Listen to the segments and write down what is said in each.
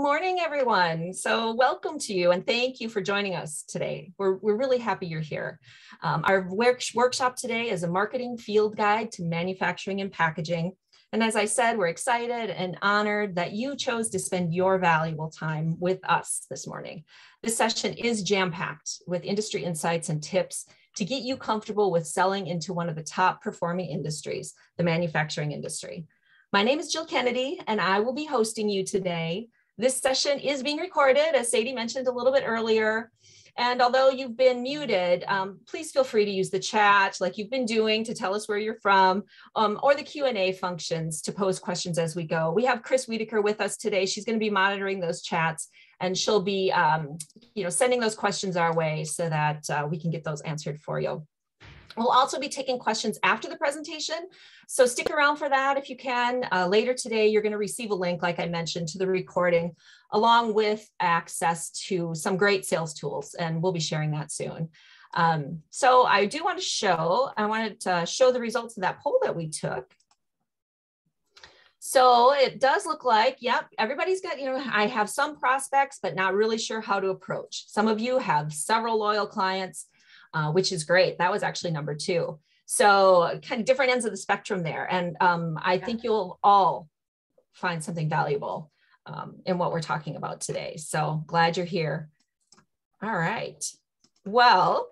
morning, everyone. So welcome to you and thank you for joining us today. We're, we're really happy you're here. Um, our work, workshop today is a marketing field guide to manufacturing and packaging. And as I said, we're excited and honored that you chose to spend your valuable time with us this morning. This session is jam-packed with industry insights and tips to get you comfortable with selling into one of the top performing industries, the manufacturing industry. My name is Jill Kennedy, and I will be hosting you today. This session is being recorded, as Sadie mentioned a little bit earlier. And although you've been muted, um, please feel free to use the chat like you've been doing to tell us where you're from um, or the Q&A functions to pose questions as we go. We have Chris Wiedeker with us today. She's going to be monitoring those chats and she'll be um, you know, sending those questions our way so that uh, we can get those answered for you. We'll also be taking questions after the presentation. So stick around for that if you can. Uh, later today, you're going to receive a link, like I mentioned, to the recording, along with access to some great sales tools, and we'll be sharing that soon. Um, so I do want to show, I wanted to show the results of that poll that we took. So it does look like, yep, everybody's got, you know, I have some prospects, but not really sure how to approach. Some of you have several loyal clients uh, which is great. That was actually number two. So kind of different ends of the spectrum there. And um, I think you'll all find something valuable um, in what we're talking about today. So glad you're here. All right. Well,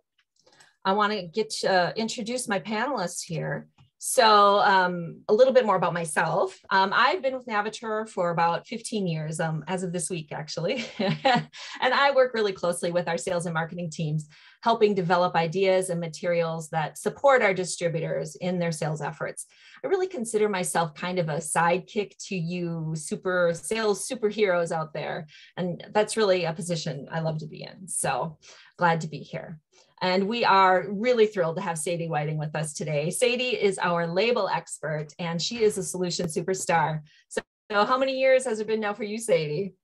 I want to get to uh, introduce my panelists here. So um, a little bit more about myself. Um, I've been with Navitor for about 15 years, um, as of this week, actually. and I work really closely with our sales and marketing teams, helping develop ideas and materials that support our distributors in their sales efforts. I really consider myself kind of a sidekick to you super sales superheroes out there. And that's really a position I love to be in. So glad to be here. And we are really thrilled to have Sadie Whiting with us today. Sadie is our label expert and she is a solution superstar. So, so how many years has it been now for you, Sadie?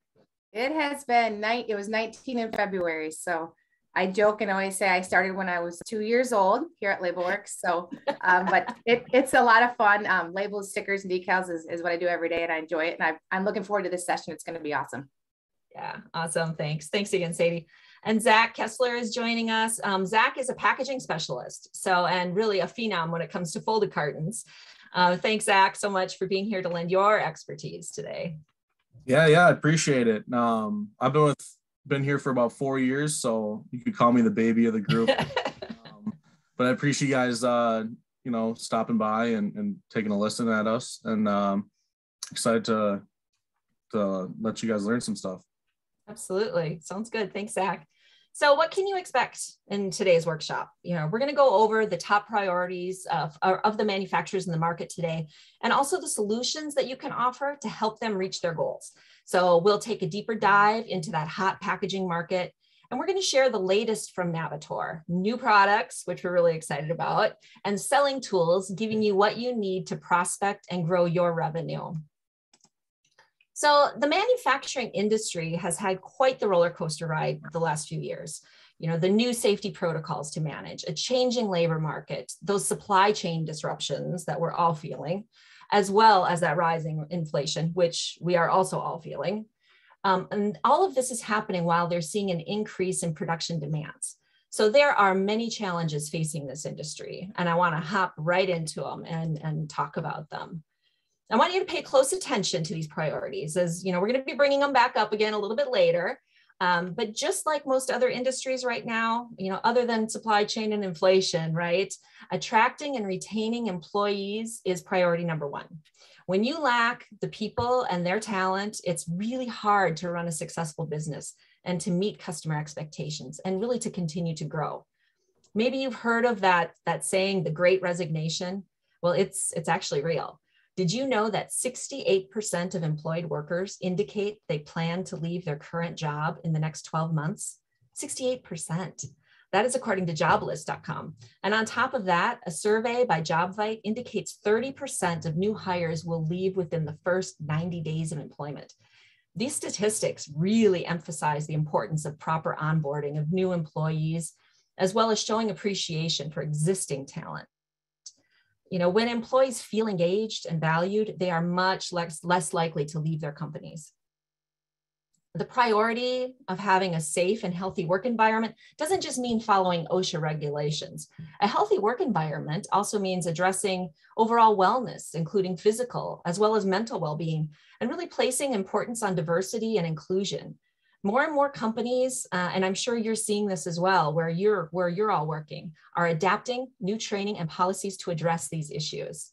It has been night. It was 19 in February. So I joke and always say I started when I was two years old here at LabelWorks. So, um, but it, it's a lot of fun. Um, labels, stickers, and decals is, is what I do every day, and I enjoy it. And I, I'm looking forward to this session. It's going to be awesome. Yeah, awesome. Thanks. Thanks again, Sadie. And Zach Kessler is joining us. Um, Zach is a packaging specialist, so and really a phenom when it comes to folded cartons. Uh, thanks, Zach, so much for being here to lend your expertise today. Yeah, yeah, I appreciate it. Um, I've been with been here for about four years, so you could call me the baby of the group. um, but I appreciate you guys, uh, you know, stopping by and, and taking a listen at us, and um, excited to to let you guys learn some stuff. Absolutely, sounds good. Thanks, Zach. So what can you expect in today's workshop? You know, we're going to go over the top priorities of, uh, of the manufacturers in the market today, and also the solutions that you can offer to help them reach their goals. So we'll take a deeper dive into that hot packaging market, and we're going to share the latest from Navitor, new products, which we're really excited about, and selling tools, giving you what you need to prospect and grow your revenue. So the manufacturing industry has had quite the roller coaster ride the last few years. You know, the new safety protocols to manage, a changing labor market, those supply chain disruptions that we're all feeling, as well as that rising inflation, which we are also all feeling. Um, and all of this is happening while they're seeing an increase in production demands. So there are many challenges facing this industry, and I want to hop right into them and, and talk about them. I want you to pay close attention to these priorities as, you know, we're going to be bringing them back up again a little bit later. Um, but just like most other industries right now, you know, other than supply chain and inflation, right? Attracting and retaining employees is priority number one. When you lack the people and their talent, it's really hard to run a successful business and to meet customer expectations and really to continue to grow. Maybe you've heard of that, that saying, the great resignation. Well, it's, it's actually real. Did you know that 68% of employed workers indicate they plan to leave their current job in the next 12 months? 68%. That is according to joblist.com. And on top of that, a survey by JobVite indicates 30% of new hires will leave within the first 90 days of employment. These statistics really emphasize the importance of proper onboarding of new employees, as well as showing appreciation for existing talent. You know, when employees feel engaged and valued, they are much less, less likely to leave their companies. the priority of having a safe and healthy work environment doesn't just mean following OSHA regulations. A healthy work environment also means addressing overall wellness, including physical as well as mental well being, and really placing importance on diversity and inclusion. More and more companies, uh, and I'm sure you're seeing this as well, where you're where you're all working, are adapting new training and policies to address these issues.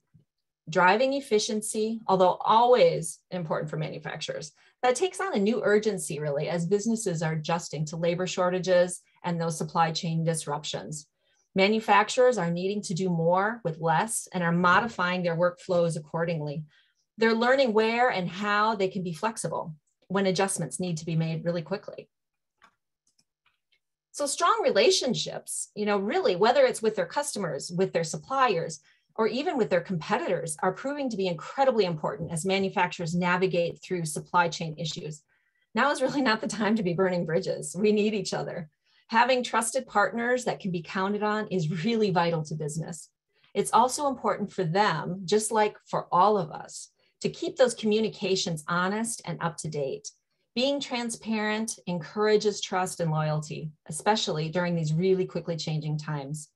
Driving efficiency, although always important for manufacturers, that takes on a new urgency really as businesses are adjusting to labor shortages and those supply chain disruptions. Manufacturers are needing to do more with less and are modifying their workflows accordingly. They're learning where and how they can be flexible when adjustments need to be made really quickly. So strong relationships, you know, really, whether it's with their customers, with their suppliers, or even with their competitors are proving to be incredibly important as manufacturers navigate through supply chain issues. Now is really not the time to be burning bridges. We need each other. Having trusted partners that can be counted on is really vital to business. It's also important for them, just like for all of us, to keep those communications honest and up to date. Being transparent encourages trust and loyalty, especially during these really quickly changing times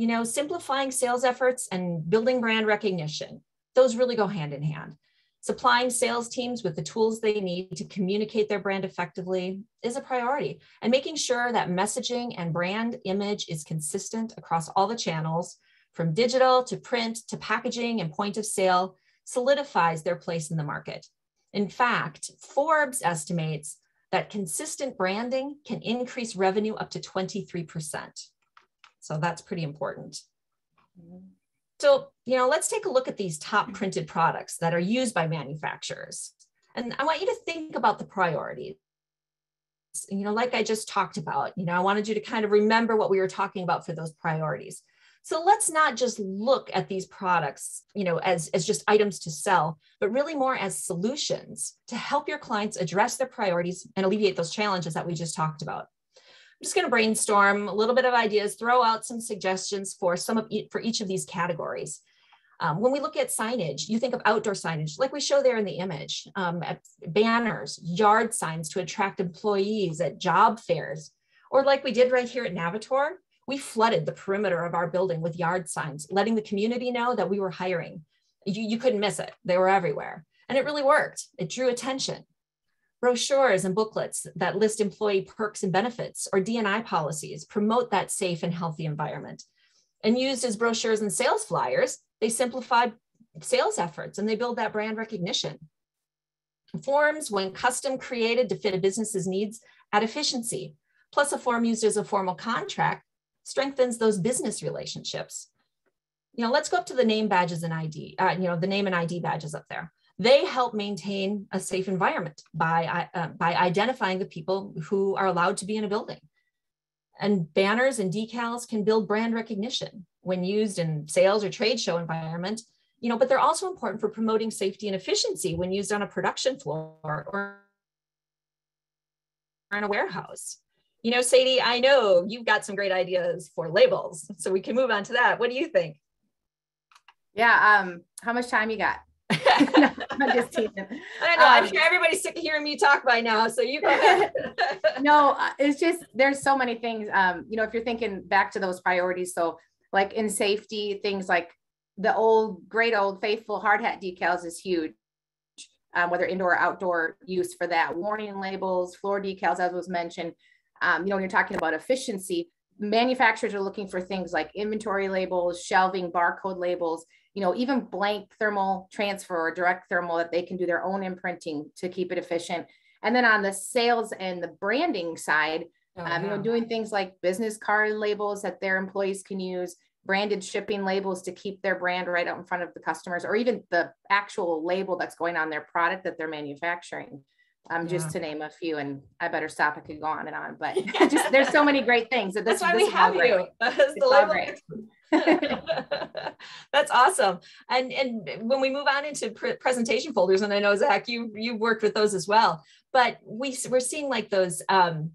you know, simplifying sales efforts and building brand recognition, those really go hand in hand. Supplying sales teams with the tools they need to communicate their brand effectively is a priority. And making sure that messaging and brand image is consistent across all the channels, from digital to print to packaging and point of sale, solidifies their place in the market. In fact, Forbes estimates that consistent branding can increase revenue up to 23%. So that's pretty important. So, you know, let's take a look at these top printed products that are used by manufacturers. And I want you to think about the priorities. You know, like I just talked about, you know, I wanted you to kind of remember what we were talking about for those priorities. So let's not just look at these products, you know, as, as just items to sell, but really more as solutions to help your clients address their priorities and alleviate those challenges that we just talked about. I'm just going to brainstorm a little bit of ideas, throw out some suggestions for some of e- for each of these categories. Um, when we look at signage, you think of outdoor signage, like we show there in the image, um, banners, yard signs to attract employees at job fairs, or like we did right here at Navitor, we flooded the perimeter of our building with yard signs, letting the community know that we were hiring. You, you couldn't miss it. They were everywhere. And it really worked. It drew attention brochures and booklets that list employee perks and benefits or D&I policies promote that safe and healthy environment. And used as brochures and sales flyers, they simplify sales efforts and they build that brand recognition. Forms, when custom created to fit a business's needs, add efficiency. Plus, a form used as a formal contract strengthens those business relationships. You know, let's go up to the name badges and ID, uh, you know, the name and ID badges up there they help maintain a safe environment by, uh, by identifying the people who are allowed to be in a building. And banners and decals can build brand recognition when used in sales or trade show environment, you know, but they're also important for promoting safety and efficiency when used on a production floor or in a warehouse. You know, Sadie, I know you've got some great ideas for labels, so we can move on to that. What do you think? Yeah. Um, how much time you got? no, I'm just teasing. I know. Um, I'm sure everybody's sick of hearing me talk by now. So you go ahead. no, uh, it's just there's so many things. Um, you know, if you're thinking back to those priorities, so like in safety, things like the old, great old faithful hard hat decals is huge. Um, whether indoor or outdoor use for that. Warning labels, floor decals, as was mentioned. Um, you know, when you're talking about efficiency, manufacturers are looking for things like inventory labels, shelving, barcode labels you know, even blank thermal transfer or direct thermal that they can do their own imprinting to keep it efficient. And then on the sales and the branding side, oh, um, you know, doing things like business card labels that their employees can use, branded shipping labels to keep their brand right out in front of the customers, or even the actual label that's going on their product that they're manufacturing. Um, yeah. just to name a few, and I better stop. I could go on and on, but just there's so many great things. That this, That's why this we have you. That's the label. That's awesome. And and when we move on into pr- presentation folders, and I know Zach, you you worked with those as well, but we we're seeing like those um,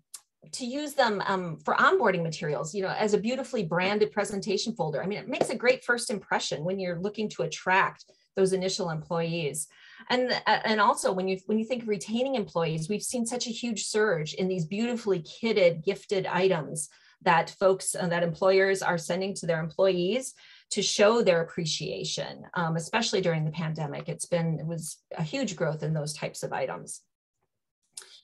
to use them um, for onboarding materials, you know, as a beautifully branded presentation folder. I mean, it makes a great first impression when you're looking to attract those initial employees. And, and also when you when you think of retaining employees, we've seen such a huge surge in these beautifully kitted, gifted items that folks and uh, that employers are sending to their employees to show their appreciation, um, especially during the pandemic. It's been, it was a huge growth in those types of items.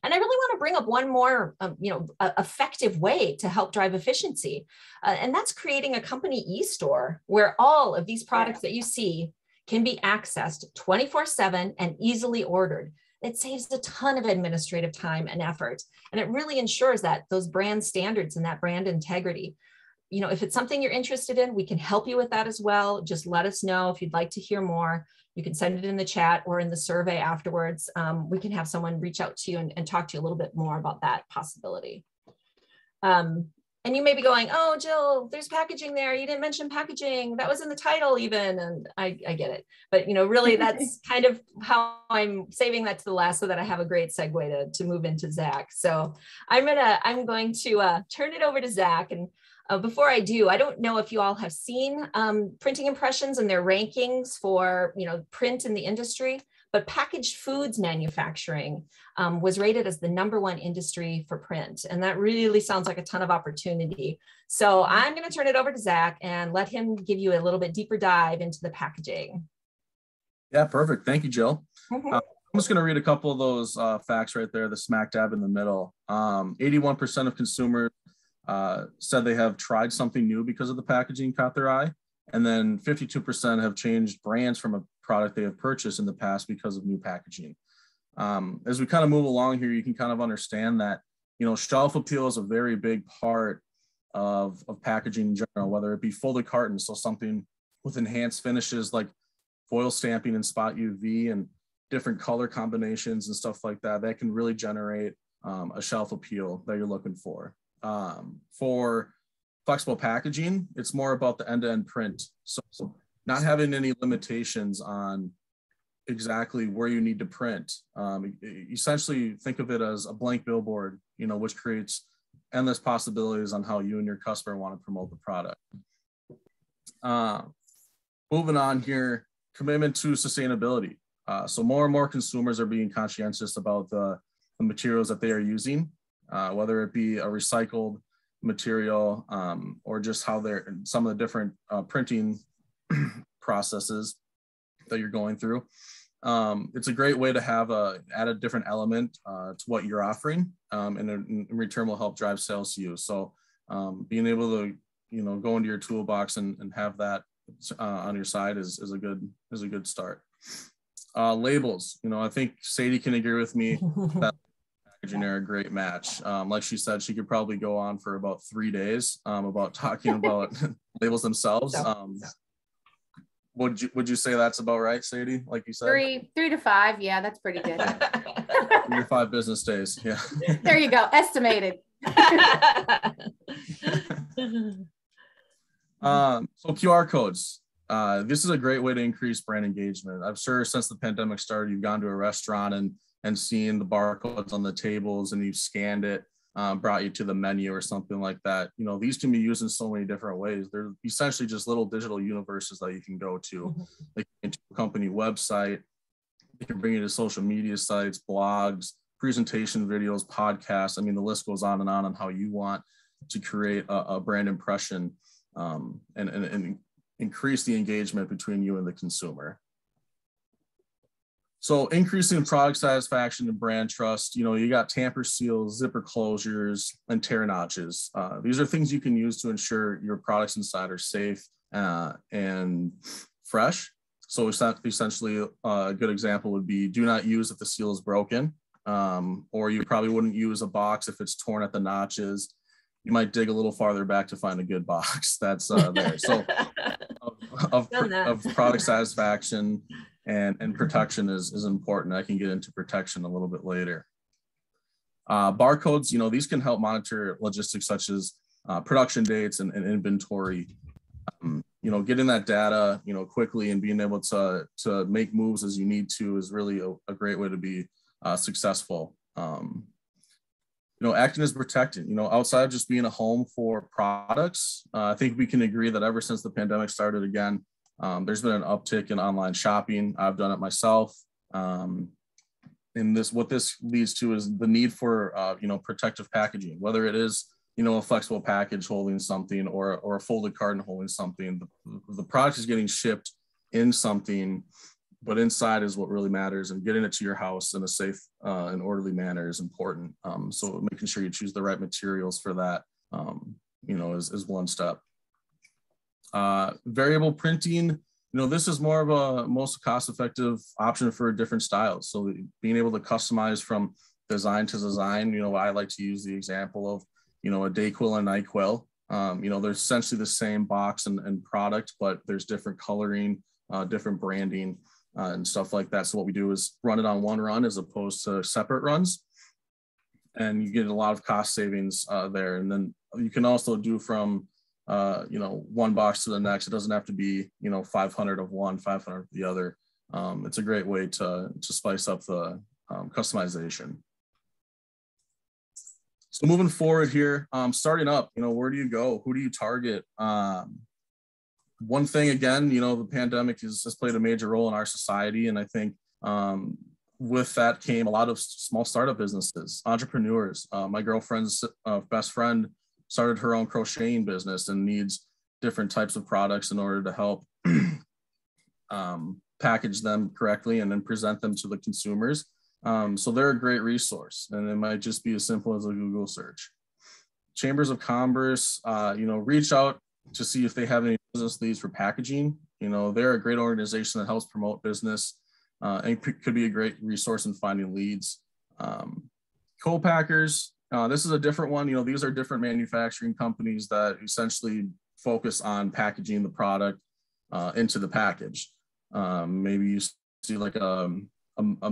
And I really want to bring up one more, um, you know, effective way to help drive efficiency, uh, and that's creating a company e-store where all of these products that you see can be accessed 24/7 and easily ordered. It saves a ton of administrative time and effort, and it really ensures that those brand standards and that brand integrity you know, if it's something you're interested in, we can help you with that as well. Just let us know if you'd like to hear more. You can send it in the chat or in the survey afterwards. Um, we can have someone reach out to you and, and, talk to you a little bit more about that possibility. Um, and you may be going, oh, Jill, there's packaging there. You didn't mention packaging. That was in the title even. And I, I get it. But, you know, really that's kind of how I'm saving that to the last so that I have a great segue to, to move into Zach. So I'm going to, I'm going to uh, turn it over to Zach and uh, before I do, I don't know if you all have seen um, printing impressions and their rankings for you know print in the industry, but packaged foods manufacturing um, was rated as the number one industry for print. And that really sounds like a ton of opportunity. So I'm going to turn it over to Zach and let him give you a little bit deeper dive into the packaging. Yeah, perfect. Thank you, Jill. Mm -hmm. uh, I'm just going to read a couple of those uh, facts right there, the smack dab in the middle. 81% um, of consumers uh, said they have tried something new because of the packaging caught their eye. And then 52% have changed brands from a product they have purchased in the past because of new packaging. Um, as we kind of move along here, you can kind of understand that, you know, shelf appeal is a very big part of, of packaging in general, whether it be folded cartons, so something with enhanced finishes like foil stamping and spot UV and different color combinations and stuff like that, that can really generate um, a shelf appeal that you're looking for. Um, for flexible packaging, it's more about the end-to-end print. So, so not having any limitations on exactly where you need to print. Um, essentially, think of it as a blank billboard, you know, which creates endless possibilities on how you and your customer want to promote the product. Uh, moving on here, commitment to sustainability. Uh, so more and more consumers are being conscientious about the, the materials that they are using uh, whether it be a recycled material um, or just how they're some of the different uh, printing processes that you're going through. Um, it's a great way to have a add a different element uh, to what you're offering, um, and in, return will help drive sales to you. So um, being able to you know go into your toolbox and, and have that uh, on your side is, is a good is a good start. Uh, labels, you know, I think Sadie can agree with me that packaging are a great match. Um, like she said, she could probably go on for about three days um, about talking about labels themselves. Would you would you say that's about right, Sadie? Like you said, three three to five. Yeah, that's pretty good. three to five business days. Yeah. there you go. Estimated. um, so QR codes. Uh, this is a great way to increase brand engagement. I'm sure since the pandemic started, you've gone to a restaurant and and seen the barcodes on the tables and you've scanned it, um, brought you to the menu or something like that. You know, these can be used in so many different ways. They're essentially just little digital universes that you can go to, like into a company website. You can bring you to social media sites, blogs, presentation videos, podcasts. I mean, the list goes on and on on how you want to create a, a brand impression um, and, and, and increase the engagement between you and the consumer. So increasing product satisfaction and brand trust, you know, you got tamper seals, zipper closures, and tear notches. Uh, these are things you can use to ensure your products inside are safe uh, and fresh. So essentially, uh, a good example would be do not use if the seal is broken, um, or you probably wouldn't use a box if it's torn at the notches. You might dig a little farther back to find a good box that's uh, there. So of, of, of product satisfaction, and, and protection is, is important. I can get into protection a little bit later. Uh, barcodes, you know, these can help monitor logistics such as uh, production dates and, and inventory. Um, you know, getting that data, you know, quickly and being able to, to make moves as you need to is really a, a great way to be uh, successful. Um, you know, acting as protecting, you know, outside of just being a home for products, uh, I think we can agree that ever since the pandemic started again, um, there's been an uptick in online shopping. I've done it myself. Um, and this, what this leads to is the need for, uh, you know, protective packaging, whether it is, you know, a flexible package holding something or, or a folded carton holding something. The, the product is getting shipped in something, but inside is what really matters. And getting it to your house in a safe uh, and orderly manner is important. Um, so making sure you choose the right materials for that, um, you know, is, is one step. Uh, variable printing, you know, this is more of a most cost-effective option for different styles. So being able to customize from design to design, you know, I like to use the example of, you know, a Dayquil and NyQuil. Um, you know, they're essentially the same box and, and product, but there's different coloring, uh, different branding uh, and stuff like that. So what we do is run it on one run as opposed to separate runs. And you get a lot of cost savings uh, there. And then you can also do from uh, you know, one box to the next. It doesn't have to be, you know, 500 of one, 500 of the other. Um, it's a great way to, to spice up the um, customization. So moving forward here, um, starting up, you know, where do you go? Who do you target? Um, one thing again, you know, the pandemic has, has played a major role in our society. And I think um, with that came a lot of small startup businesses, entrepreneurs. Uh, my girlfriend's uh, best friend started her own crocheting business and needs different types of products in order to help um, package them correctly and then present them to the consumers. Um, so they're a great resource, and it might just be as simple as a Google search. Chambers of Commerce, uh, you know, reach out to see if they have any business leads for packaging. You know, they're a great organization that helps promote business uh, and could be a great resource in finding leads. Um, co-packers, uh, this is a different one. You know, these are different manufacturing companies that essentially focus on packaging the product uh, into the package. Um, maybe you see like um, a, a,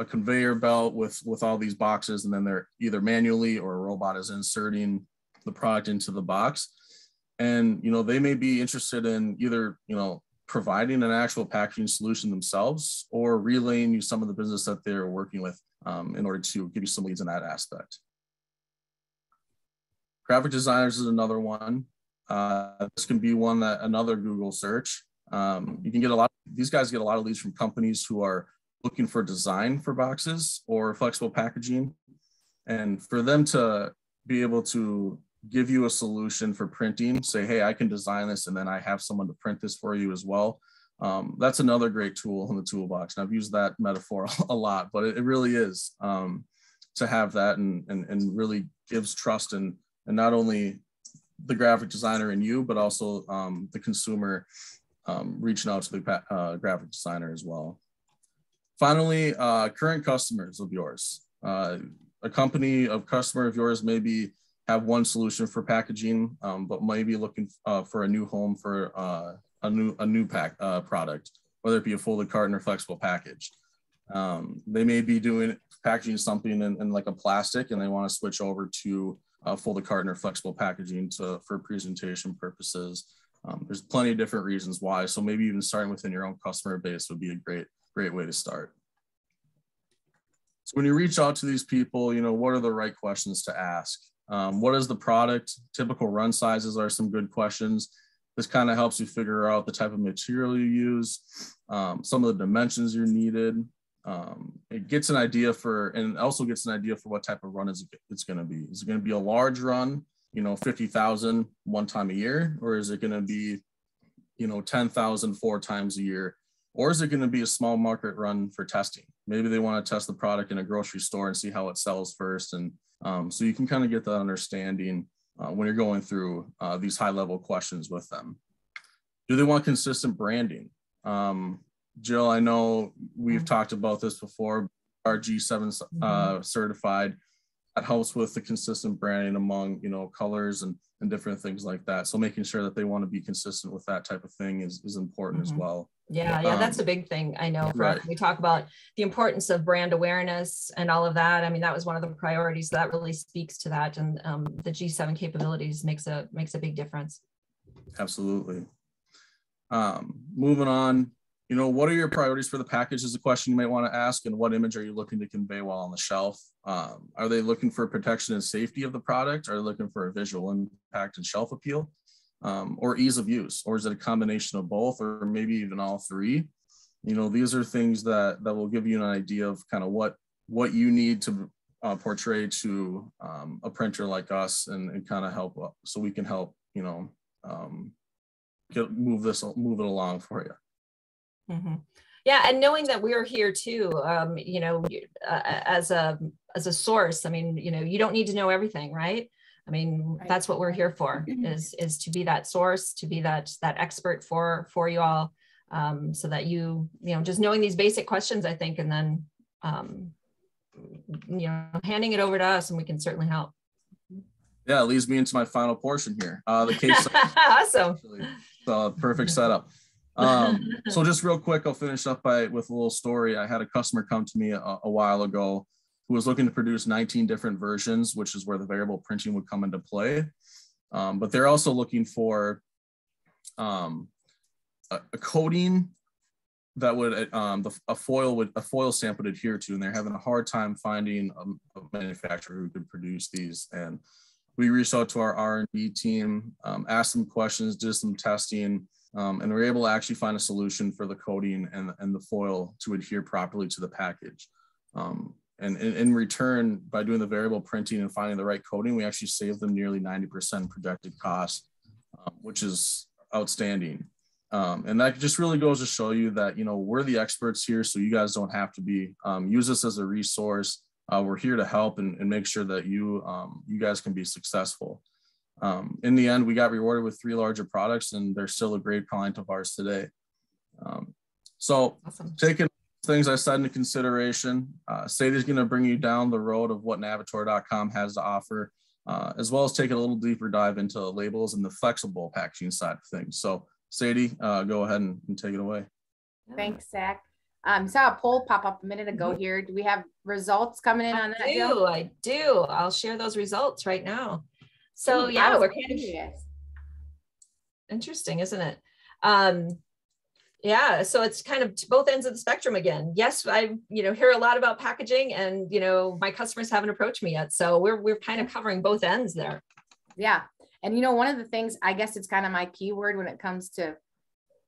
a, conveyor belt with, with all these boxes, and then they're either manually or a robot is inserting the product into the box. And, you know, they may be interested in either, you know, providing an actual packaging solution themselves or relaying you some of the business that they're working with um, in order to give you some leads in that aspect. Graphic designers is another one. Uh, this can be one that another Google search. Um, you can get a lot, these guys get a lot of leads from companies who are looking for design for boxes or flexible packaging. And for them to be able to give you a solution for printing, say, hey, I can design this and then I have someone to print this for you as well. Um, that's another great tool in the toolbox. And I've used that metaphor a lot, but it, it really is um, to have that and, and, and really gives trust and and not only the graphic designer and you, but also um, the consumer um, reaching out to the uh, graphic designer as well. Finally, uh, current customers of yours. Uh, a company of customer of yours maybe have one solution for packaging, um, but maybe looking uh, for a new home for uh, a new a new pack uh, product, whether it be a folded carton or flexible package. Um, they may be doing packaging something in, in like a plastic, and they want to switch over to uh, folded carton or flexible packaging to, for presentation purposes. Um, there's plenty of different reasons why. So maybe even starting within your own customer base would be a great, great way to start. So when you reach out to these people, you know, what are the right questions to ask? Um, what is the product? Typical run sizes are some good questions. This kind of helps you figure out the type of material you use, um, some of the dimensions you're needed, um, it gets an idea for and also gets an idea for what type of run is it's going to be. Is it going to be a large run you know 50,000 one time a year or is it going to be you know 10,000 four times a year? Or is it going to be a small market run for testing? Maybe they want to test the product in a grocery store and see how it sells first and um, so you can kind of get that understanding uh, when you're going through uh, these high level questions with them. Do they want consistent branding? Um, Jill, I know we've mm-hmm. talked about this before. Our G7 uh, mm-hmm. certified that helps with the consistent branding among you know colors and and different things like that. So making sure that they want to be consistent with that type of thing is is important mm-hmm. as well. Yeah, yeah, um, that's a big thing. I know. Right. We talk about the importance of brand awareness and all of that. I mean, that was one of the priorities that really speaks to that, and um, the G7 capabilities makes a makes a big difference. Absolutely. Um, moving on, you know, what are your priorities for the package is a question you might want to ask. And what image are you looking to convey while on the shelf? Um, are they looking for protection and safety of the product? Are they looking for a visual impact and shelf appeal? Um, or ease of use? Or is it a combination of both or maybe even all three? you know, these are things that that will give you an idea of kind of what what you need to uh, portray to um, a printer like us and, and kind of help uh, so we can help you know um, get move this move it along for you mm-hmm. yeah and knowing that we're here too um, you know uh, as a as a source i mean you know you don't need to know everything right i mean right. that's what we're here for is is to be that source to be that that expert for for you all um, so that you you know just knowing these basic questions i think and then um, you know, handing it over to us and we can certainly help. Yeah, it leads me into my final portion here. Uh, the case. awesome. The perfect setup. Um, so just real quick, I'll finish up by with a little story. I had a customer come to me a, a while ago who was looking to produce 19 different versions, which is where the variable printing would come into play. Um, but they're also looking for um, a, a coating that would um, the, a foil would a foil stamp would adhere to, and they're having a hard time finding a, a manufacturer who could produce these. And we reached out to our R and D team, um, asked them questions, did some testing, um, and we're able to actually find a solution for the coating and, and the foil to adhere properly to the package. Um, and in, return, by doing the variable printing and finding the right coating, we actually saved them nearly 90% projected cost, um, which is outstanding. Um, and that just really goes to show you that, you know, we're the experts here, so you guys don't have to be. Um, use this as a resource. Uh, we're here to help and, and make sure that you, um, you guys can be successful. Um, in the end, we got rewarded with three larger products and they're still a great client of ours today. Um, so awesome. taking things I said into consideration, uh, Sadie's going to bring you down the road of what Navitor.com has to offer, uh, as well as take a little deeper dive into labels and the flexible packaging side of things. So Sadie, uh, go ahead and, and, take it away. Thanks, Zach. Um, saw a poll pop up a minute ago mm-hmm. here. Do we have results coming in I on that? I do. I do. I'll share those results right now. So Ooh, yeah, we're kind of interesting, isn't it? Um, yeah, so it's kind of both ends of the spectrum again. Yes, I you know hear a lot about packaging, and you know my customers haven't approached me yet, so we're we're kind of covering both ends there. Yeah, and you know, one of the things, I guess it's kind of my keyword when it comes to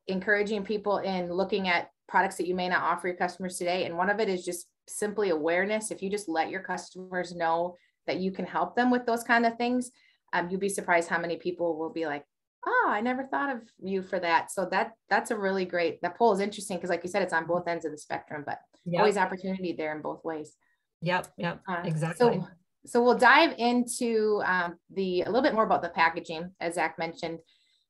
encouraging people in looking at products that you may not offer your customers today. And one of it is just simply awareness. If you just let your customers know that you can help them with those kind of things, um, you'd be surprised how many people will be like, oh, I never thought of you for that. So that that's a really great, that poll is interesting because like you said, it's on both ends of the spectrum, but yep. always opportunity there in both ways. Yep. Yep. Uh, exactly. So so we'll dive into um, the a little bit more about the packaging, as Zach mentioned.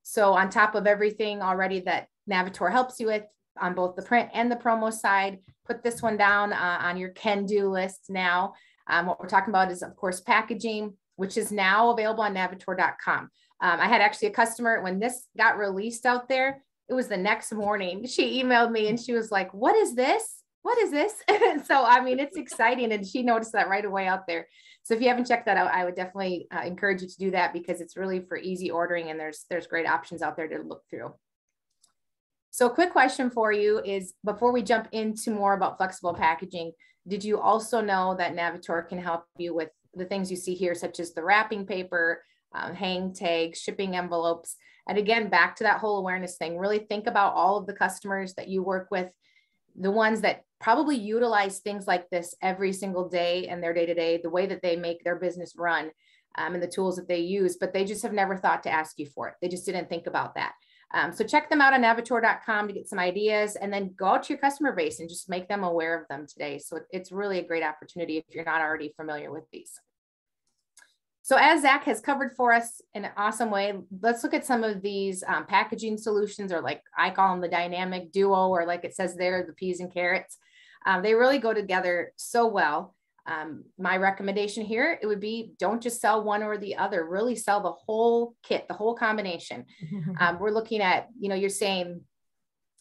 So on top of everything already that Navitor helps you with on both the print and the promo side, put this one down uh, on your can-do list now. Um, what we're talking about is, of course, packaging, which is now available on navitor.com. Um, I had actually a customer when this got released out there, it was the next morning. She emailed me and she was like, What is this? What is this? so, I mean, it's exciting. And she noticed that right away out there. So if you haven't checked that out, I would definitely uh, encourage you to do that because it's really for easy ordering and there's there's great options out there to look through. So a quick question for you is before we jump into more about flexible packaging, did you also know that Navitor can help you with the things you see here, such as the wrapping paper, um, hang tags, shipping envelopes, and again, back to that whole awareness thing, really think about all of the customers that you work with the ones that probably utilize things like this every single day in their day to day, the way that they make their business run um, and the tools that they use, but they just have never thought to ask you for it. They just didn't think about that. Um, so check them out on navitor.com to get some ideas and then go out to your customer base and just make them aware of them today. So it's really a great opportunity if you're not already familiar with these. So as Zach has covered for us in an awesome way, let's look at some of these um, packaging solutions or like I call them the dynamic duo or like it says there, the peas and carrots. Um, they really go together so well. Um, my recommendation here, it would be don't just sell one or the other, really sell the whole kit, the whole combination. Um, we're looking at, you know, you're saying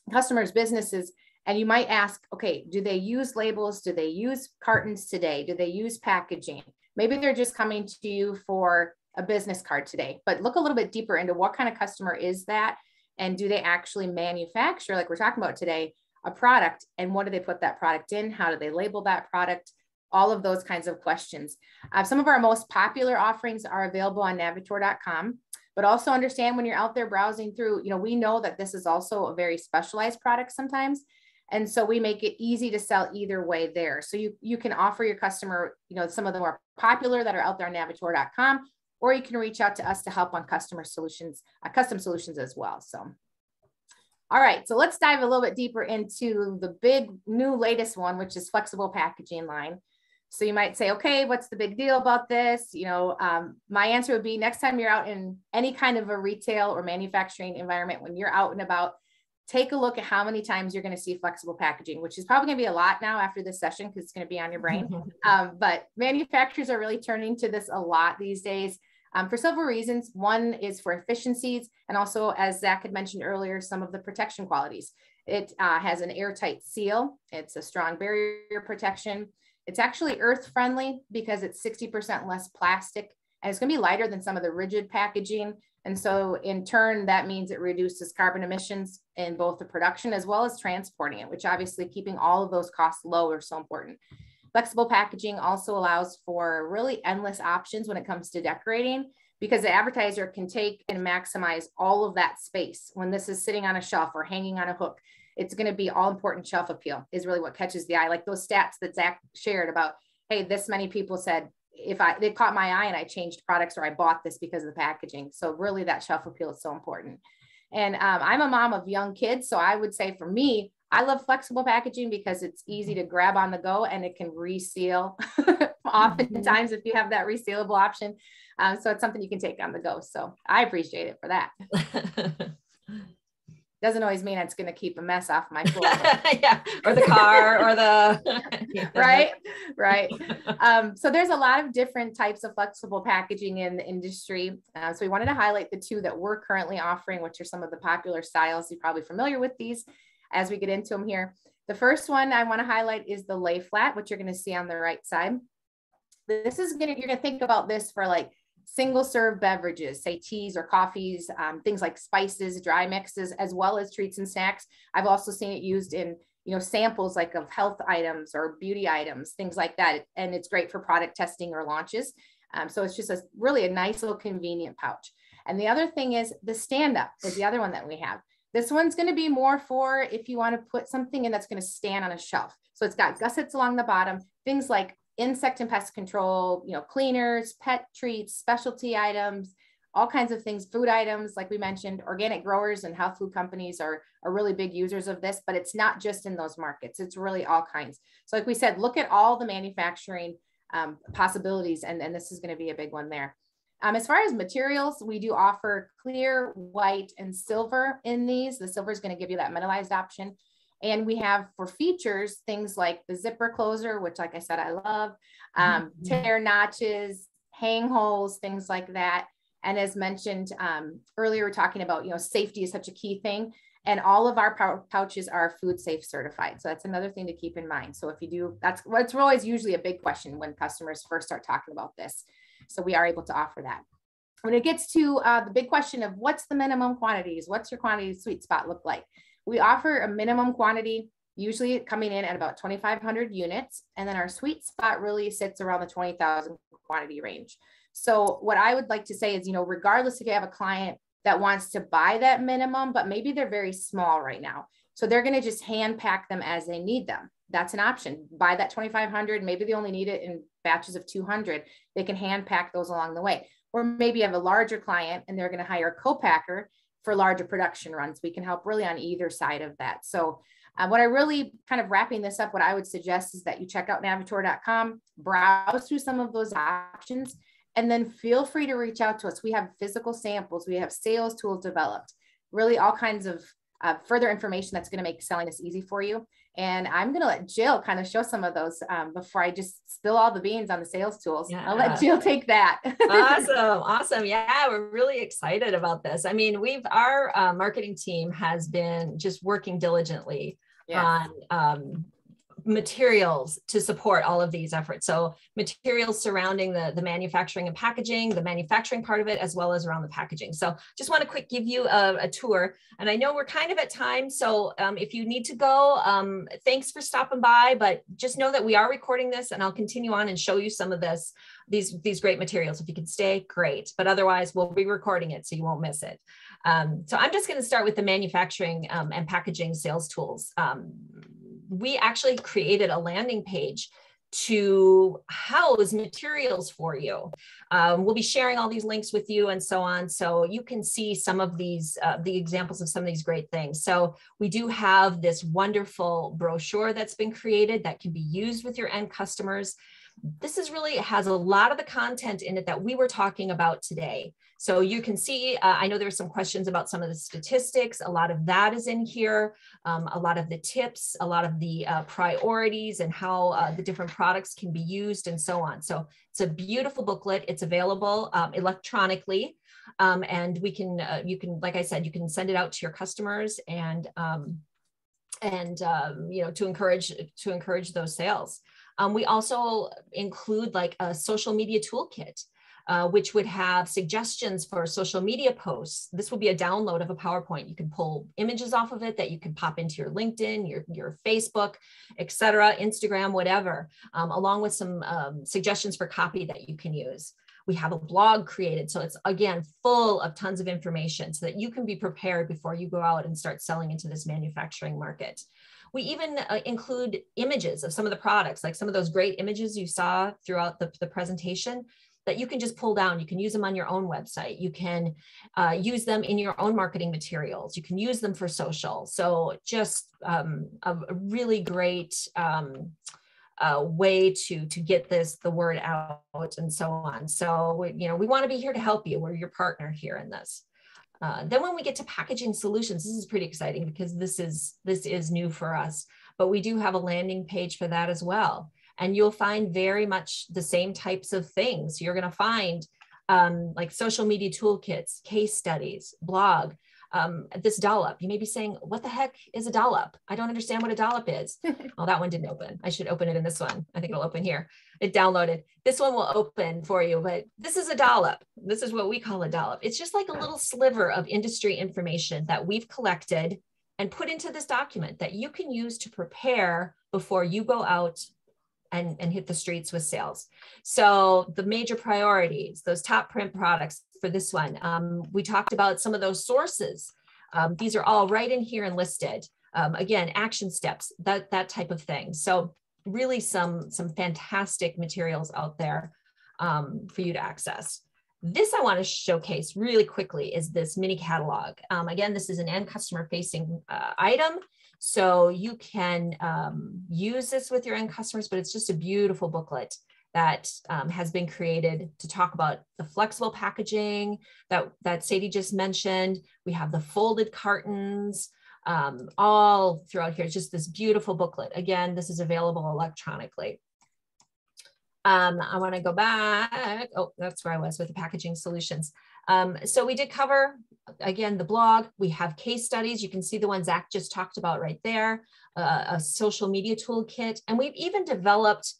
customers, businesses, and you might ask, okay, do they use labels? Do they use cartons today? Do they use packaging? Maybe they're just coming to you for a business card today, but look a little bit deeper into what kind of customer is that? And do they actually manufacture, like we're talking about today, a product? And what do they put that product in? How do they label that product? All of those kinds of questions. Uh, some of our most popular offerings are available on navitor.com, but also understand when you're out there browsing through, you know, we know that this is also a very specialized product sometimes. And so we make it easy to sell either way there. So you, you can offer your customer, you know, some of the more popular that are out there on navitor.com, or you can reach out to us to help on customer solutions, uh, custom solutions as well. So, all right, so let's dive a little bit deeper into the big new latest one, which is flexible packaging line. So you might say, okay, what's the big deal about this? You know, um, my answer would be next time you're out in any kind of a retail or manufacturing environment, when you're out and about, take a look at how many times you're going to see flexible packaging, which is probably going to be a lot now after this session because it's going to be on your brain. um, but manufacturers are really turning to this a lot these days um, for several reasons. One is for efficiencies, and also, as Zach had mentioned earlier, some of the protection qualities. It uh, has an airtight seal, it's a strong barrier protection. It's actually earth friendly because it's 60% less plastic and it's going to be lighter than some of the rigid packaging. And so in turn, that means it reduces carbon emissions in both the production as well as transporting it, which obviously keeping all of those costs low are so important. Flexible packaging also allows for really endless options when it comes to decorating because the advertiser can take and maximize all of that space when this is sitting on a shelf or hanging on a hook. It's going to be all important shelf appeal is really what catches the eye. Like those stats that Zach shared about, hey, this many people said if I it caught my eye and I changed products or I bought this because of the packaging. So really that shelf appeal is so important. And um, I'm a mom of young kids. So I would say for me, I love flexible packaging because it's easy to grab on the go and it can reseal oftentimes if you have that resealable option. Um, so it's something you can take on the go. So I appreciate it for that. doesn't always mean it's going to keep a mess off my floor. yeah, or the car or the right, right. Um, so there's a lot of different types of flexible packaging in the industry. Uh, so we wanted to highlight the two that we're currently offering, which are some of the popular styles. You're probably familiar with these as we get into them here. The first one I want to highlight is the lay flat, which you're going to see on the right side. This is going to, you're going to think about this for like single serve beverages, say teas or coffees, um, things like spices, dry mixes, as well as treats and snacks. I've also seen it used in you know samples like of health items or beauty items, things like that. And it's great for product testing or launches. Um, so it's just a really a nice little convenient pouch. And the other thing is the stand up is the other one that we have. This one's going to be more for if you want to put something in that's going to stand on a shelf. So it's got gussets along the bottom, things like insect and pest control, you know, cleaners, pet treats, specialty items, all kinds of things, food items, like we mentioned, organic growers and health food companies are, are really big users of this, but it's not just in those markets. It's really all kinds. So like we said, look at all the manufacturing um, possibilities, and, and this is gonna be a big one there. Um, as far as materials, we do offer clear, white, and silver in these. The silver is going to give you that metallized option. And we have for features things like the zipper closer, which, like I said, I love, um, mm-hmm. tear notches, hang holes, things like that. And as mentioned um, earlier, we're talking about, you know, safety is such a key thing. And all of our pouches are food safe certified. So that's another thing to keep in mind. So if you do, that's what's always usually a big question when customers first start talking about this. So we are able to offer that. When it gets to uh, the big question of what's the minimum quantities, what's your quantity sweet spot look like? We offer a minimum quantity, usually coming in at about 2,500 units. And then our sweet spot really sits around the 20,000 quantity range. So what I would like to say is, you know, regardless if you have a client that wants to buy that minimum, but maybe they're very small right now. So they're going to just hand pack them as they need them. That's an option. Buy that 2,500. Maybe they only need it in batches of 200. They can hand pack those along the way. Or maybe you have a larger client and they're going to hire a co-packer for larger production runs. We can help really on either side of that. So uh, what I really kind of wrapping this up, what I would suggest is that you check out navitor.com, browse through some of those options, and then feel free to reach out to us. We have physical samples, we have sales tools developed, really all kinds of uh, further information that's going to make selling this easy for you. And I'm going to let Jill kind of show some of those um, before I just spill all the beans on the sales tools. Yeah. I'll let Jill take that. awesome. Awesome. Yeah, we're really excited about this. I mean, we've, our uh, marketing team has been just working diligently yes. on um, materials to support all of these efforts. So materials surrounding the, the manufacturing and packaging, the manufacturing part of it, as well as around the packaging. So just want to quick give you a, a tour. And I know we're kind of at time. So um, if you need to go, um, thanks for stopping by, but just know that we are recording this and I'll continue on and show you some of this, these, these great materials. If you can stay, great. But otherwise we'll be recording it so you won't miss it. Um, so I'm just going to start with the manufacturing um, and packaging sales tools. We actually created a landing page to house materials for you. Um, we'll be sharing all these links with you and so on. So you can see some of these, uh, the examples of some of these great things. So we do have this wonderful brochure that's been created that can be used with your end customers this is really has a lot of the content in it that we were talking about today. So you can see, uh, I know there's some questions about some of the statistics. A lot of that is in here. Um, a lot of the tips, a lot of the uh, priorities and how uh, the different products can be used and so on. So it's a beautiful booklet. It's available um, electronically. Um, and we can, uh, you can, like I said, you can send it out to your customers and, um, and um, you know, to encourage, to encourage those sales. Um, we also include like a social media toolkit, uh, which would have suggestions for social media posts. This will be a download of a PowerPoint. You can pull images off of it that you can pop into your LinkedIn, your, your Facebook, etc., Instagram, whatever, um, along with some um, suggestions for copy that you can use. We have a blog created. So it's again full of tons of information so that you can be prepared before you go out and start selling into this manufacturing market. We even uh, include images of some of the products, like some of those great images you saw throughout the, the presentation that you can just pull down. You can use them on your own website. You can uh, use them in your own marketing materials. You can use them for social. So just um, a, really great um, uh, way to to get this the word out and so on. So you know we want to be here to help you. We're your partner here in this. Uh, then when we get to packaging solutions, this is pretty exciting because this is this is new for us, but we do have a landing page for that as well. And you'll find very much the same types of things. You're going to find um, like social media toolkits, case studies, blog, um, this dollop. You may be saying, what the heck is a dollop? I don't understand what a dollop is. well, that one didn't open. I should open it in this one. I think it'll open here. It downloaded. This one will open for you, but this is a dollop. This is what we call a dollop. It's just like a little sliver of industry information that we've collected and put into this document that you can use to prepare before you go out and, and hit the streets with sales. So the major priorities, those top print products for this one, um, we talked about some of those sources. Um, these are all right in here and listed. Um, again, action steps, that, that type of thing. So really some, some fantastic materials out there um, for you to access. This I want to showcase really quickly is this mini catalog. Um, again, this is an end customer facing uh, item. So you can um, use this with your end customers, but it's just a beautiful booklet that um, has been created to talk about the flexible packaging that, that Sadie just mentioned. We have the folded cartons, um, all throughout here. It's just this beautiful booklet. Again, this is available electronically. Um, I want to go back. Oh, that's where I was with the packaging solutions. Um, so we did cover, again, the blog. We have case studies. You can see the one Zach just talked about right there, uh, a social media toolkit. And we've even developed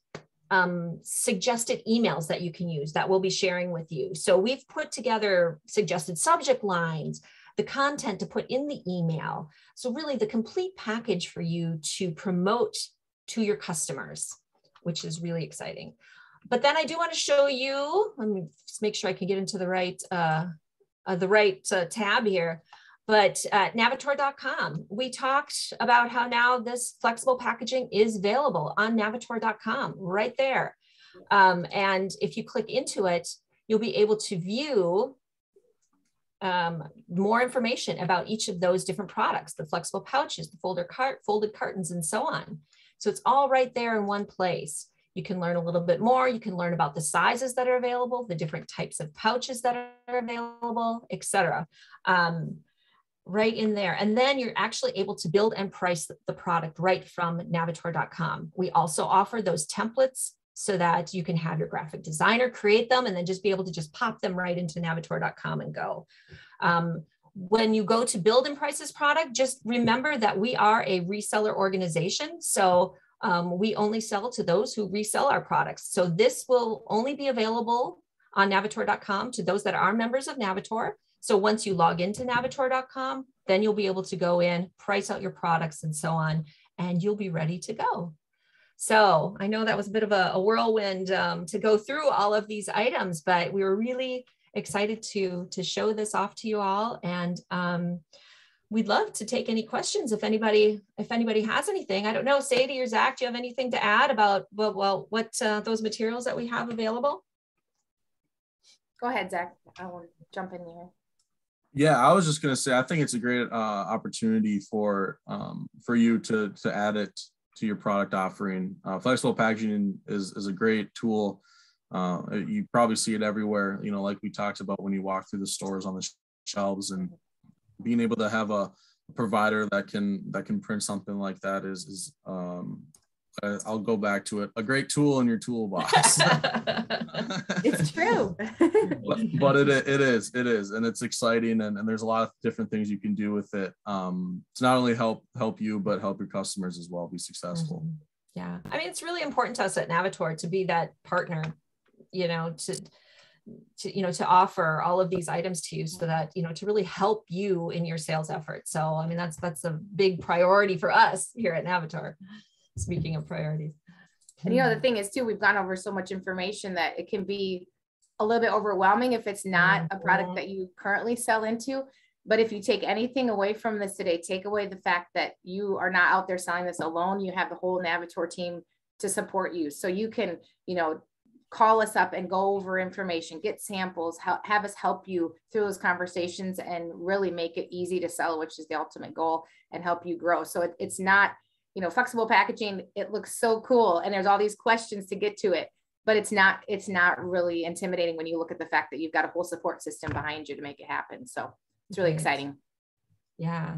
um, suggested emails that you can use that we'll be sharing with you. So we've put together suggested subject lines, the content to put in the email. So really the complete package for you to promote to your customers, which is really exciting. But then I do want to show you, let me just make sure I can get into the right, uh, uh, the right uh, tab here. But at navitor.com, we talked about how now this flexible packaging is available on navitor.com right there. Um, and if you click into it, you'll be able to view um, more information about each of those different products, the flexible pouches, the folder cart, folded cartons, and so on. So it's all right there in one place. You can learn a little bit more. You can learn about the sizes that are available, the different types of pouches that are available, etc. Um, right in there. And then you're actually able to build and price the product right from navitor.com. We also offer those templates so that you can have your graphic designer create them and then just be able to just pop them right into navitor.com and go. Um, when you go to build and price this product, just remember that we are a reseller organization. So um, we only sell to those who resell our products. So this will only be available on navitor.com to those that are members of Navitor. So once you log into navitor.com, then you'll be able to go in, price out your products and so on, and you'll be ready to go. So I know that was a bit of a, a whirlwind um, to go through all of these items, but we were really excited to, to show this off to you all. And um, we'd love to take any questions if anybody if anybody has anything. I don't know, Sadie or Zach, do you have anything to add about well, well what uh, those materials that we have available? Go ahead, Zach. I will jump in here. Yeah, I was just gonna say I think it's a great uh, opportunity for um, for you to to add it to your product offering. Uh, flexible packaging is is a great tool. Uh, you probably see it everywhere. You know, like we talked about when you walk through the stores on the shelves, and being able to have a provider that can that can print something like that is is um, I'll go back to it. A great tool in your toolbox. it's true. but, but, it it is it is, and it's exciting, and, and there's a lot of different things you can do with it um, to not only help help you, but help your customers as well be successful. Mm-hmm. Yeah, I mean, it's really important to us at Navitor to be that partner. You know, to to you know to offer all of these items to you so that you know to really help you in your sales efforts so i mean that's that's a big priority for us here at navitor speaking of priorities. And you know, the thing is too, we've gone over so much information that it can be a little bit overwhelming if it's not a product mm-hmm. that you currently sell into. But if you take anything away from this today, take away the fact that you are not out there selling this alone. You have the whole Navitor team to support you. So you can, you know, call us up and go over information, get samples, help, have us help you through those conversations and really make it easy to sell, which is the ultimate goal and help you grow. So it, it's not you know, flexible packaging, it looks so cool. And there's all these questions to get to it, but it's not, it's not really intimidating when you look at the fact that you've got a whole support system behind you to make it happen. So it's really exciting. Yeah.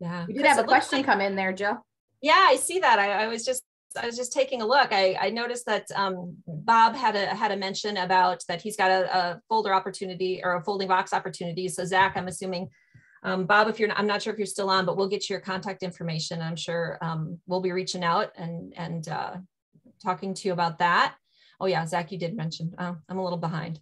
Yeah. We did have a question like, come in there, Jill. Yeah, I see that. I, I was just I was just taking a look. I, I noticed that um, Bob had a had a mention about that he's got a, a, folder opportunity or a folding box opportunity. So Zach, I'm assuming um, Bob, if you're, not, I'm not sure if you're still on, but we'll get your contact information. I'm sure um, we'll be reaching out and and uh, talking to you about that. Oh yeah, Zach, you did mention. Oh, I'm a little behind.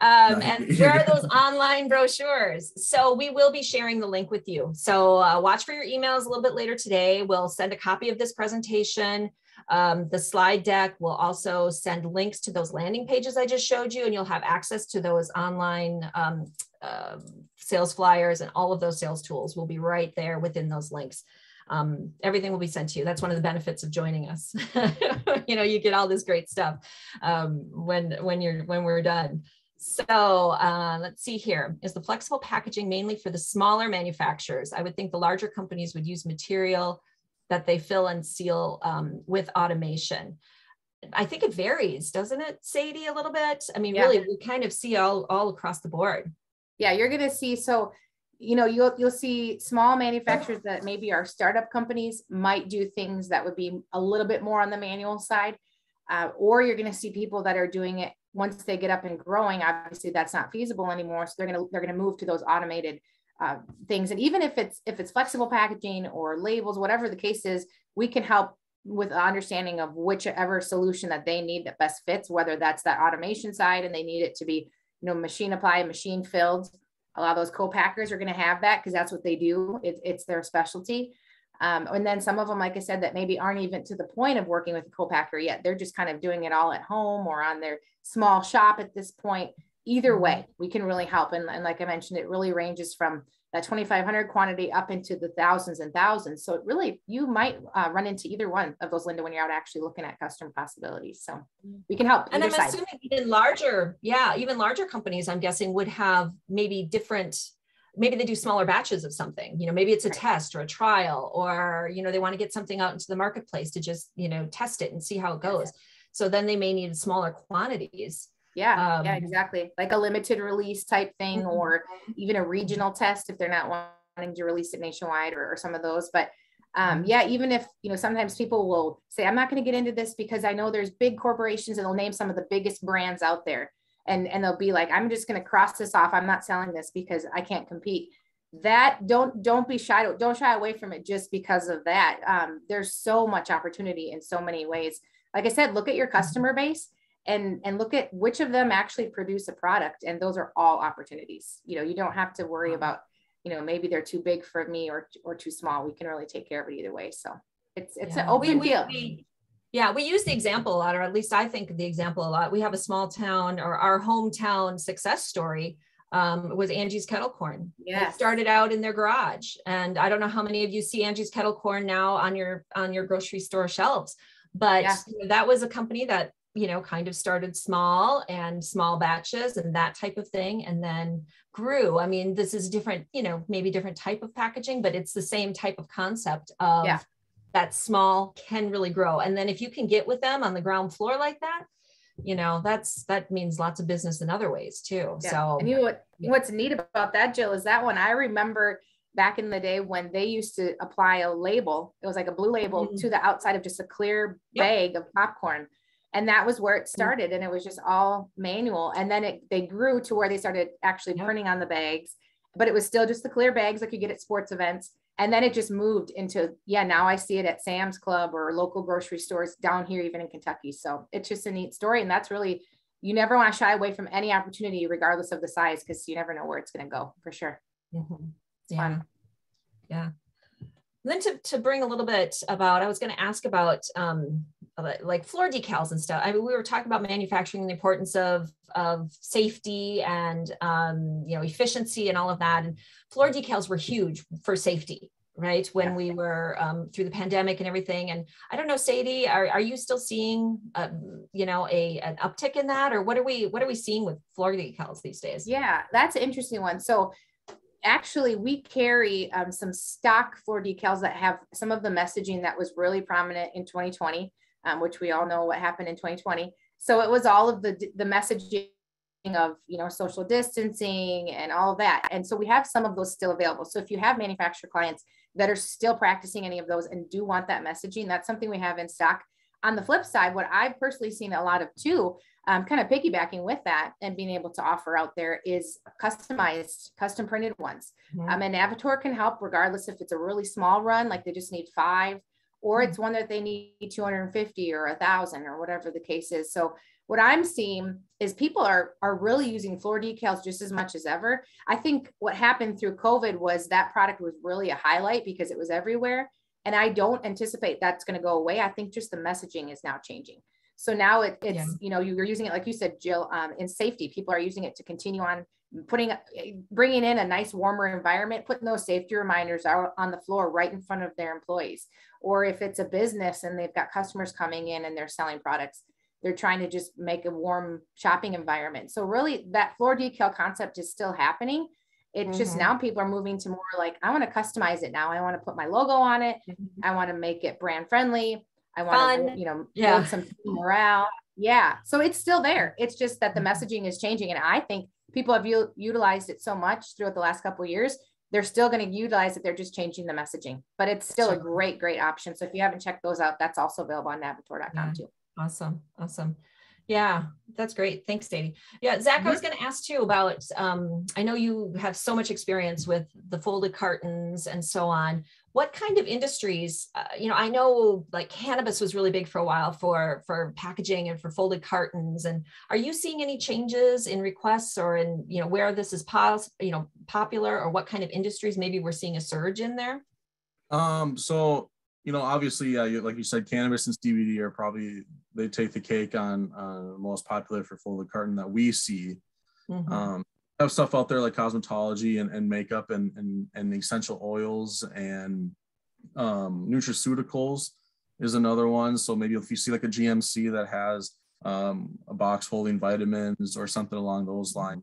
Um, and where are those online brochures? So we will be sharing the link with you. So uh, watch for your emails a little bit later today. We'll send a copy of this presentation. Um, the slide deck will also send links to those landing pages I just showed you, and you'll have access to those online um, uh, sales flyers and all of those sales tools will be right there within those links. Um, everything will be sent to you. That's one of the benefits of joining us. you know, you get all this great stuff um, when when you're when we're done. So uh, let's see here. Is the flexible packaging mainly for the smaller manufacturers? I would think the larger companies would use material that they fill and seal um, with automation. I think it varies, doesn't it, Sadie, a little bit? I mean, yeah. really, we kind of see all, all across the board yeah you're going to see so you know you'll you'll see small manufacturers that maybe are startup companies might do things that would be a little bit more on the manual side uh, or you're going to see people that are doing it once they get up and growing obviously that's not feasible anymore so they're going to they're to move to those automated uh, things and even if it's if it's flexible packaging or labels whatever the case is we can help with understanding of whichever solution that they need that best fits whether that's that automation side and they need it to be you know, machine applied, machine filled. A lot of those co-packers are going to have that because that's what they do. It, it's their specialty. Um, and then some of them, like I said, that maybe aren't even to the point of working with a co-packer yet. They're just kind of doing it all at home or on their small shop at this point. Either way, we can really help. And, and like I mentioned, it really ranges from that 2500 quantity up into the thousands and thousands. So it really, you might uh, run into either one of those, Linda, when you're out actually looking at customer possibilities. So we can help. And I'm side. assuming even larger, yeah, even larger companies, I'm guessing would have maybe different, maybe they do smaller batches of something, you know, maybe it's a right. test or a trial, or, you know, they want to get something out into the marketplace to just, you know, test it and see how it goes. So then they may need smaller quantities. Yeah, um, yeah, exactly. Like a limited release type thing, mm-hmm. or even a regional test if they're not wanting to release it nationwide, or, or some of those. But um, mm-hmm. yeah, even if you know, sometimes people will say, "I'm not going to get into this because I know there's big corporations," and they'll name some of the biggest brands out there, and and they'll be like, "I'm just going to cross this off. I'm not selling this because I can't compete." That don't don't be shy. Don't shy away from it just because of that. Um, there's so much opportunity in so many ways. Like I said, look at your mm-hmm. customer base and and look at which of them actually produce a product and those are all opportunities you know you don't have to worry about you know maybe they're too big for me or or too small we can really take care of it either way so it's it's yeah. an open we, field we, yeah we use the example a lot or at least i think of the example a lot we have a small town or our hometown success story um, was Angie's Kettle Corn. Yeah. Started out in their garage. And I don't know how many of you see Angie's Kettle Corn now on your on your grocery store shelves. But Yeah. you know, that was a company that, you know, kind of started small and small batches and that type of thing. And then grew. I mean, this is different, you know, maybe different type of packaging, but it's the same type of concept of Yeah. That small can really grow. And then if you can get with them on the ground floor like that, you know, that's that means lots of business in other ways too. Yeah. So and you know what what's neat about that, Jill, is that one I remember back in the day when they used to apply a label. It was like a blue label Mhm. to the outside of just a clear Yep. bag of popcorn. And that was where it Mm-hmm. started. And it was just all manual. And then it they grew to where they started actually Yep. printing on the bags, but it was still just the clear bags like you get at sports events. And then it just moved into, yeah, now I see it at Sam's Club or local grocery stores down here, even in Kentucky. So it's just a neat story. And that's really you never want to shy away from any opportunity, regardless of the size, because you never know where it's going to go for sure. Mhm. Yeah. fun. Yeah. And then to, to bring a little bit about, I was going to ask about um, like floor decals and stuff. I mean, we were talking about manufacturing and the importance of of safety and um, you know efficiency and all of that. And floor decals were huge for safety, right? When Yeah. we were um, through the pandemic and everything. And I don't know, Sadie, are, are you still seeing um, you know a an uptick in that, or what are we what are we seeing with floor decals these days? Yeah, that's an interesting one. So actually, we carry um, some stock floor decals that have some of the messaging that was really prominent in 2020, um, which we all know what happened in 2020. So it was all of the the messaging of you know social distancing and all that and so we have some of those still available so if you have manufacturer clients that are still practicing any of those and do want that messaging that's something we have in stock on the flip side what i've personally seen a lot of too um, kind of piggybacking with that and being able to offer out there is customized custom printed ones Mhm. um, and Navitor can help regardless if it's a really small run like they just need five or it's one that they need 250 or a thousand or whatever the case is so what I'm seeing is people are are really using floor decals just as much as ever. I think what happened through COVID was that product was really a highlight because it was everywhere. And I don't anticipate that's going to go away. I think just the messaging is now changing. So now it, it's, Yeah. you know, you're using it, like you said, Jill, um, in safety, people are using it to continue on putting, bringing in a nice warmer environment, putting those safety reminders out on the floor right in front of their employees. Or if it's a business and they've got customers coming in and they're selling products, they're trying to just make a warm shopping environment. So really that floor decal concept is still happening. It's just Mhm. now people are moving to more like, I want to customize it now. I want to put my logo on it. Mm-hmm. I want to make it brand friendly. I want Fun. to, you know, Yeah. build some morale. Yeah. So it's still there. Mm-hmm. It's just that the mm-hmm. messaging is changing. And I think people have u- utilized it so much throughout the last couple of years. They're still going to utilize it. They're just changing the messaging, but it's still a great, great option. So if you haven't checked those out, that's also available on navitor.com Yeah. too. Awesome. Awesome. Yeah, that's great. Thanks, Sadie. Yeah, Zach, I was going to ask too about, um, I know you have so much experience with the folded cartons and so on. What kind of industries, uh, you know, I know like cannabis was really big for a while for, for packaging and for folded cartons. And are you seeing any changes in requests or in, you know, where this is pos, you know, popular or what kind of industries maybe we're seeing a surge in there? Um, so you know, obviously, you, like you said, cannabis and CBD are probably they take the cake on uh, most popular for folded carton that we see. Mhm. Um, have stuff out there like cosmetology and, and makeup and, and and essential oils and um, nutraceuticals is another one. So maybe if you see like a GNC that has um, a box holding vitamins or something along those lines,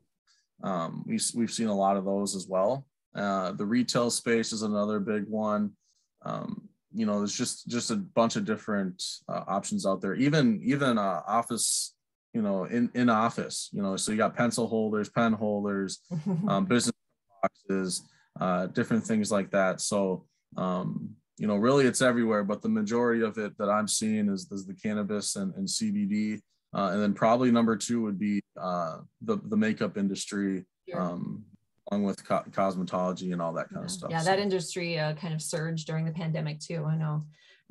um, we, we've seen a lot of those as well. Uh, the retail space is another big one. Um, you know, there's just just a bunch of different uh, options out there. Even even uh, office, you know, in in office, you know, so you got pencil holders, pen holders, um, business boxes, uh, different things like that. So, um, you know, really it's everywhere, but the majority of it that I'm seeing is, is the cannabis and, and CBD. Uh, and then probably number two would be uh, the, the makeup industry, Sure. um, along with co- cosmetology and all that kind Yeah. of stuff. Yeah, So, that industry uh, kind of surged during the pandemic too. I know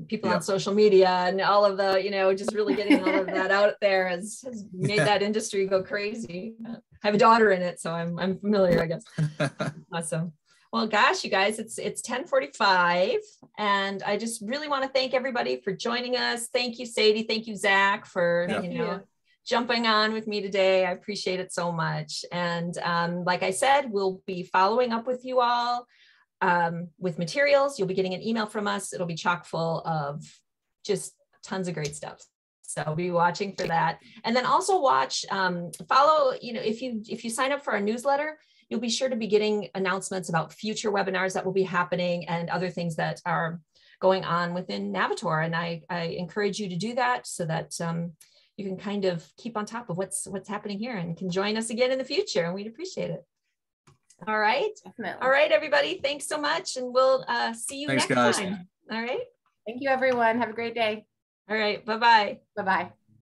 people Yeah. on social media and all of the, you know, just really getting all of that out there has, has made Yeah. that industry go crazy. I have a daughter in it, so I'm I'm familiar, I guess. Awesome. Well, gosh, you guys, it's it's 1045. And I just really want to thank everybody for joining us. Thank you, Sadie. Thank you, Zach, for Yeah. you know jumping on with me today. I appreciate it so much. And um, like I said, we'll be following up with you all um, with materials. You'll be getting an email from us. It'll be chock full of just tons of great stuff. So be watching for that. And then also watch, um, follow, you know, if you if you sign up for our newsletter, you'll be sure to be getting announcements about future webinars that will be happening and other things that are going on within Navitor. And I, I encourage you to do that so that um, you can kind of keep on top of what's what's happening here and can join us again in the future. And we'd appreciate it. All right. Definitely. All right, everybody. Thanks so much. And we'll uh, see you Thanks, next guys. time. All right. Thank you, everyone. Have a great day. All right. Bye-bye. Bye-bye.